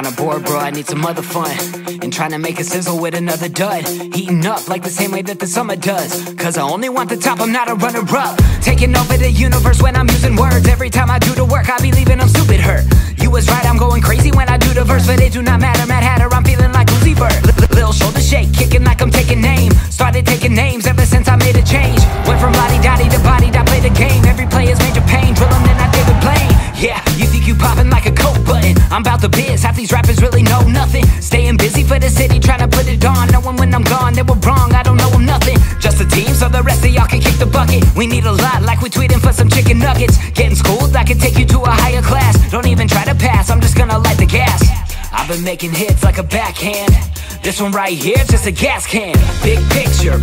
I'm kinda bored, bro, I need some other fun. And trying to make a sizzle with another dud. Heating up like the same way that the summer does. Cause I only want the top, I'm not a runner up. Taking over the universe when I'm using words. Every time I do the work, I be leaving them stupid hurt. You was right, I'm going crazy when I do the verse, but it do not matter. I'm about the biz, half these rappers really know nothing. Staying busy for the city, trying to put it on. Knowing when I'm gone, they were wrong, I don't know them nothing. Just a team, so the rest of y'all can kick the bucket. We need a lot, like we tweeting for some chicken nuggets. Getting schooled, I can take you to a higher class. Don't even try to pass, I'm just gonna light the gas. I've been making hits like a backhand. This one right here, just a gas can. Big picture,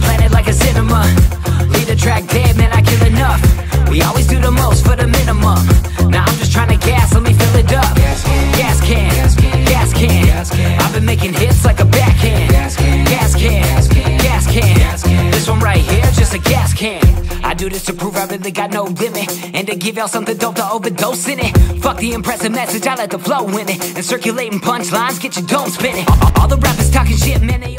a gas can. I do this to prove I really got no limit. And to give y'all something dope to overdose in it. Fuck the impressive message, I let the flow in it. And circulating punchlines, get your dome spinning. All, the rappers talking shit, man,